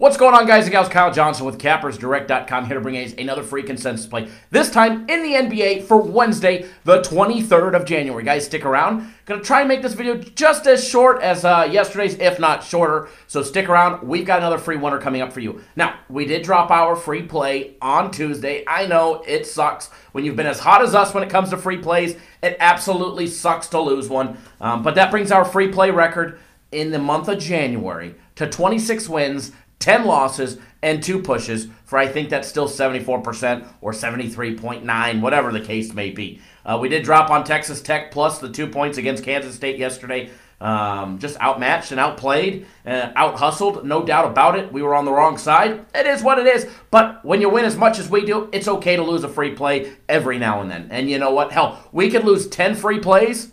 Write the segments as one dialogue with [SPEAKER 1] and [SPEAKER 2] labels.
[SPEAKER 1] What's going on, guys and gals? Kyle Johnson with CappersDirect.com here to bring you another free consensus play. This time in the NBA for Wednesday, the 23rd of January. Guys, stick around. Gonna try and make this video just as short as uh, yesterday's, if not shorter. So stick around. We've got another free winner coming up for you. Now, we did drop our free play on Tuesday. I know it sucks when you've been as hot as us when it comes to free plays. It absolutely sucks to lose one. Um, but that brings our free play record in the month of January to 26 wins, 10 losses, and two pushes for I think that's still 74% or 73.9, whatever the case may be. Uh, we did drop on Texas Tech plus the two points against Kansas State yesterday. Um, just outmatched and outplayed, uh, out hustled, no doubt about it. We were on the wrong side. It is what it is. But when you win as much as we do, it's okay to lose a free play every now and then. And you know what? Hell, we could lose 10 free plays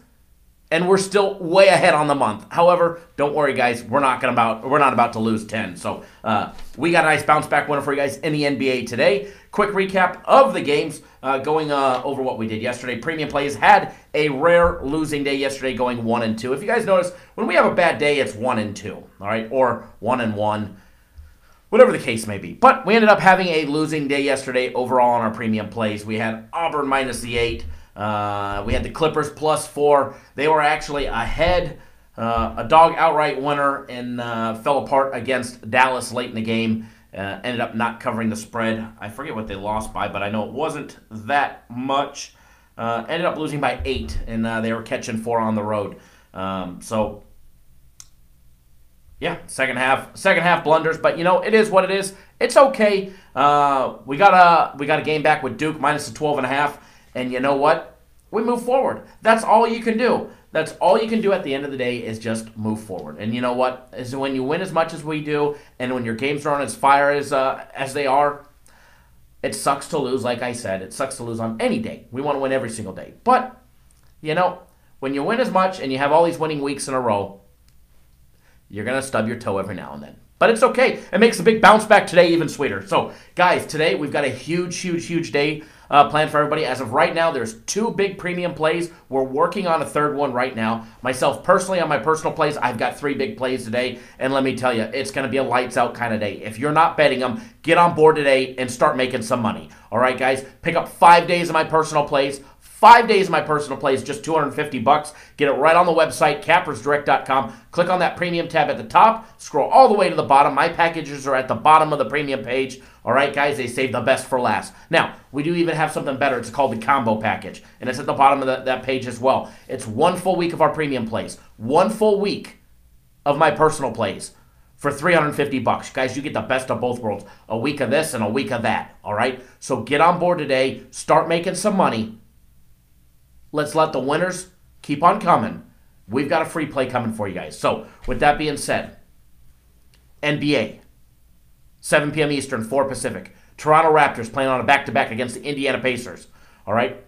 [SPEAKER 1] and we're still way ahead on the month. However, don't worry, guys. We're not gonna about we're not about to lose ten. So uh, we got a nice bounce back winner for you guys in the NBA today. Quick recap of the games, uh, going uh, over what we did yesterday. Premium plays had a rare losing day yesterday, going one and two. If you guys notice, when we have a bad day, it's one and two, all right, or one and one. Whatever the case may be. But we ended up having a losing day yesterday overall on our premium plays. We had Auburn minus the eight. Uh, we had the Clippers plus four. They were actually ahead. Uh, a dog outright winner and uh, fell apart against Dallas late in the game. Uh, ended up not covering the spread. I forget what they lost by, but I know it wasn't that much. Uh, ended up losing by eight, and uh, they were catching four on the road. Um, so yeah, second half, second half blunders, but you know it is what it is. It's okay. We got a we got a game back with Duke minus the 12 and a half. And you know what? We move forward. That's all you can do. That's all you can do at the end of the day is just move forward. And you know what? Is when you win as much as we do, and when your games are on as fire as uh, as they are, it sucks to lose. Like I said, it sucks to lose on any day. We want to win every single day. But you know, when you win as much and you have all these winning weeks in a row, you're gonna stub your toe every now and then. But it's okay. It makes the big bounce back today even sweeter. So, guys, today we've got a huge, huge, huge day uh, planned for everybody. As of right now, there's two big premium plays. We're working on a third one right now. Myself personally, on my personal plays, I've got three big plays today. And let me tell you, it's going to be a lights out kind of day. If you're not betting them, get on board today and start making some money. All right, guys? Pick up five days of my personal plays. Five days of my personal plays, just 250 bucks. Get it right on the website, cappersdirect.com. Click on that premium tab at the top. Scroll all the way to the bottom. My packages are at the bottom of the premium page. All right, guys, they save the best for last. Now, we do even have something better. It's called the combo package, and it's at the bottom of the, that page as well. It's one full week of our premium plays, one full week of my personal plays for 350 bucks. Guys, you get the best of both worlds. A week of this and a week of that, all right? So get on board today, start making some money Let's let the winners keep on coming. We've got a free play coming for you guys. So, with that being said, NBA, 7 p.m. Eastern, 4 Pacific. Toronto Raptors playing on a back to back against the Indiana Pacers. All right?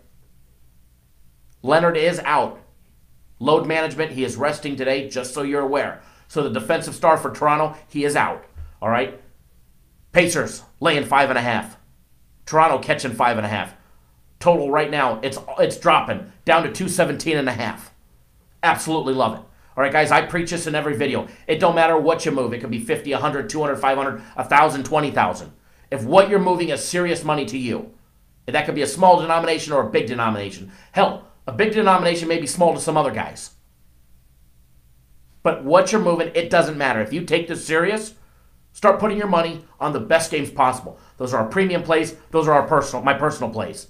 [SPEAKER 1] Leonard is out. Load management, he is resting today, just so you're aware. So, the defensive star for Toronto, he is out. All right? Pacers laying five and a half. Toronto catching five and a half. Total right now, it's it's dropping down to 217 and a half. Absolutely love it. All right, guys, I preach this in every video. It don't matter what you move. It could be 50, 100, 200, 500, 1,000, 20,000. If what you're moving is serious money to you, that could be a small denomination or a big denomination. Hell, a big denomination may be small to some other guys. But what you're moving, it doesn't matter. If you take this serious, start putting your money on the best games possible. Those are our premium plays. Those are our personal, my personal plays.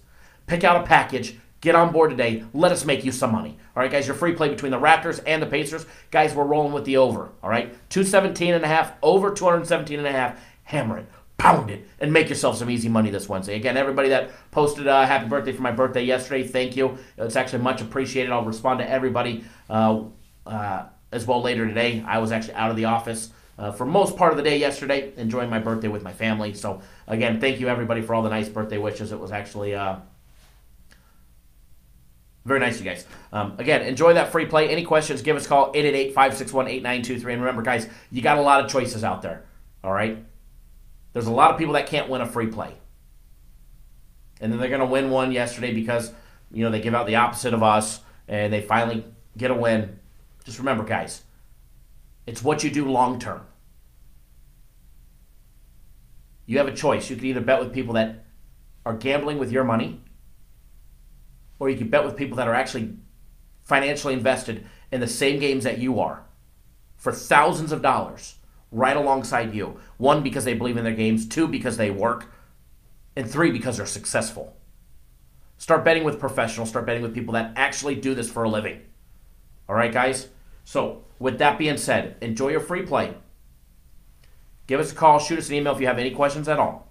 [SPEAKER 1] Pick out a package. Get on board today. Let us make you some money. All right, guys, your free play between the Raptors and the Pacers. Guys, we're rolling with the over. All right, 217 and a half, over 217 and a half. Hammer it, pound it, and make yourself some easy money this Wednesday. Again, everybody that posted uh, happy birthday for my birthday yesterday, thank you. It's actually much appreciated. I'll respond to everybody uh, uh, as well later today. I was actually out of the office. Uh, for most part of the day yesterday, enjoying my birthday with my family. So again, thank you everybody for all the nice birthday wishes. It was actually uh, very nice, you guys. Um, again, enjoy that free play. Any questions, give us a call 888 561 8923. And remember, guys, you got a lot of choices out there. All right? There's a lot of people that can't win a free play. And then they're going to win one yesterday because, you know, they give out the opposite of us and they finally get a win. Just remember, guys, it's what you do long term. you have a choice. You can either bet with people that are gambling with your money, or you can bet with people that are actually financially invested in the same games that you are for thousands of dollars right alongside you. One, because they believe in their games, two, because they work, and three, because they're successful. Start betting with professionals, start betting with people that actually do this for a living. All right, guys? So, with that being said, enjoy your free play. Give us a call, shoot us an email if you have any questions at all.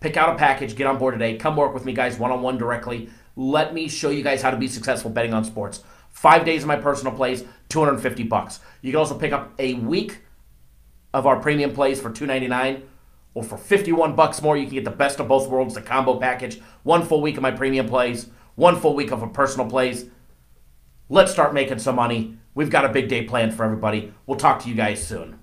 [SPEAKER 1] Pick out a package, get on board today. Come work with me, guys, one on one directly. Let me show you guys how to be successful betting on sports. Five days of my personal plays, 250 bucks. You can also pick up a week of our premium plays for 299 or for 51 bucks more, you can get the best of both worlds, the combo package. One full week of my premium plays, one full week of a personal plays. Let's start making some money. We've got a big day planned for everybody. We'll talk to you guys soon.